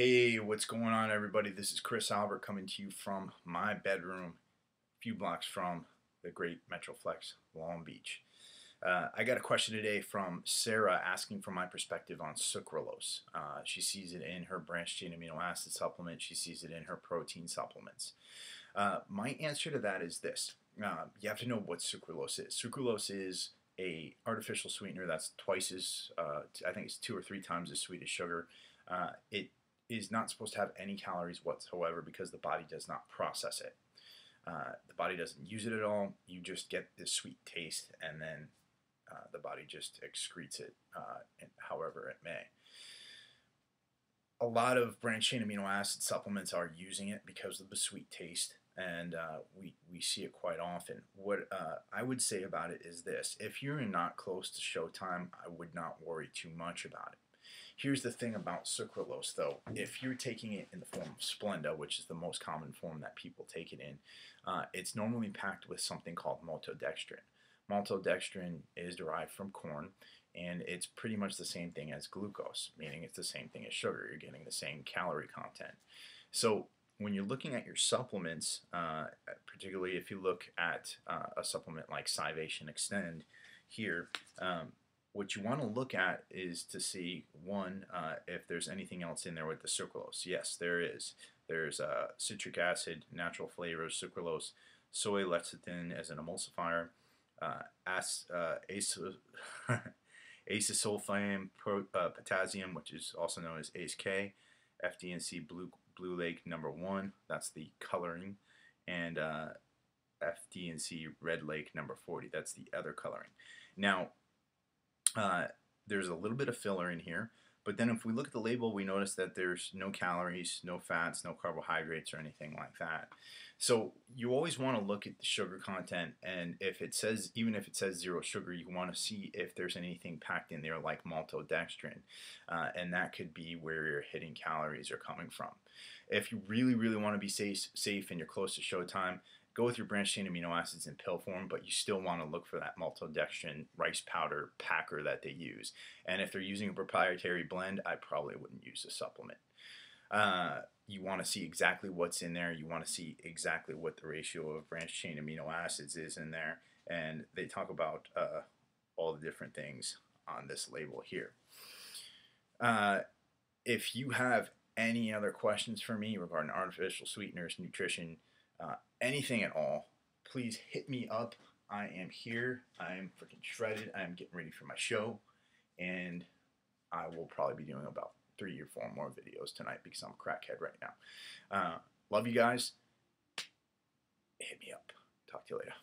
Hey, what's going on, everybody? This is Chris Albert coming to you from my bedroom, a few blocks from the great Metroflex Long Beach. Uh, I got a question today from Sarah asking for my perspective on sucralose. Uh, she sees it in her branched chain amino acid supplement, she sees it in her protein supplements. Uh, my answer to that is this uh, you have to know what sucralose is. Sucralose is a artificial sweetener that's twice as, uh, I think it's two or three times as sweet as sugar. Uh, it is not supposed to have any calories whatsoever because the body does not process it. Uh, the body doesn't use it at all. You just get this sweet taste, and then uh, the body just excretes it uh, however it may. A lot of branched chain amino acid supplements are using it because of the sweet taste, and uh, we, we see it quite often. What uh, I would say about it is this if you're not close to showtime, I would not worry too much about it Here's the thing about sucralose, though. If you're taking it in the form of Splenda, which is the most common form that people take it in, uh, it's normally packed with something called maltodextrin. Maltodextrin is derived from corn, and it's pretty much the same thing as glucose, meaning it's the same thing as sugar. You're getting the same calorie content. So when you're looking at your supplements, uh, particularly if you look at uh, a supplement like Scivation Xtend here, um, what you want to look at is to see one uh, if there's anything else in there with the sucralose. Yes, there is. There's uh, citric acid, natural flavors, sucralose, soy lecithin as an emulsifier, uh, as, uh, acesulfame pro, uh, potassium, which is also known as ACE-K, FD&C Blue, Blue Lake number one, that's the coloring, and uh, FD&C Red Lake number 40, that's the other coloring. Now, uh, there's a little bit of filler in here, but then if we look at the label, we notice that there's no calories, no fats, no carbohydrates, or anything like that. So you always want to look at the sugar content, and if it says, even if it says zero sugar, you want to see if there's anything packed in there like maltodextrin, uh, and that could be where your hidden calories are coming from. If you really, really want to be safe, safe and you're close to showtime, go with your branched chain amino acids in pill form, but you still want to look for that maltodextrin rice powder packer that they use. And if they're using a proprietary blend, I probably wouldn't use a supplement. Uh, you want to see exactly what's in there. You want to see exactly what the ratio of branched chain amino acids is in there. And they talk about uh, all the different things on this label here. Uh, if you have any other questions for me regarding artificial sweeteners, nutrition, uh, anything at all, please hit me up. I am here. I'm freaking shredded. I'm getting ready for my show. And I will probably be doing about three or four more videos tonight because I'm crackhead right now. Uh, love you guys. Hit me up. Talk to you later.